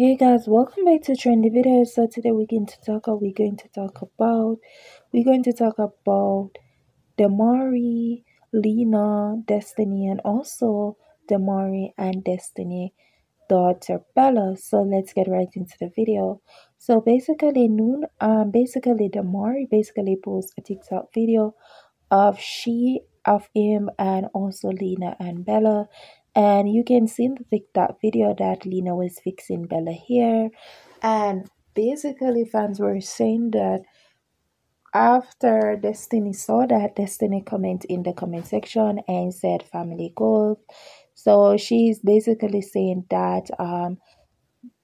Hey guys, welcome back to Trendy Videos. So today we're going to talk we're going to talk about we're going to talk about Damari, Lena, Destiny, and also Damari and Destiny daughter Bella. So let's get right into the video. So basically noon um basically Damari basically posts a TikTok video of she of him and also Lena and Bella and you can see in the TikTok video that Lena was fixing Bella hair and basically fans were saying that after Destiny saw that Destiny comment in the comment section and said family goals so she's basically saying that um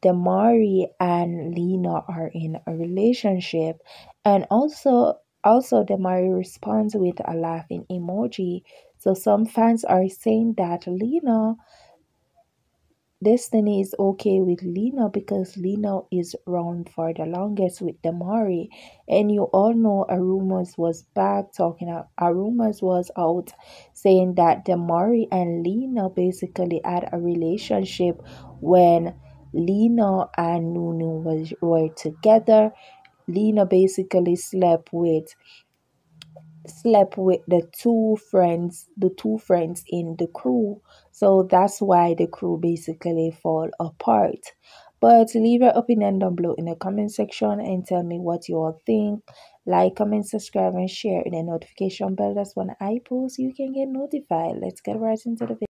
Damari and Lena are in a relationship. And also also Damari responds with a laughing emoji so some fans are saying that Lena Destiny is okay with Lena because Lena is around for the longest with Damari. And you all know a rumors was back talking out a rumors was out saying that Damari and Lena basically had a relationship when Lena and Nunu was were together. Lena basically slept with slept with the two friends the two friends in the crew. So that's why the crew basically fall apart. But leave your opinion down below in the comment section and tell me what you all think. Like comment subscribe and share in the notification bell. That's when i post. You can get notified. Let's get right into the video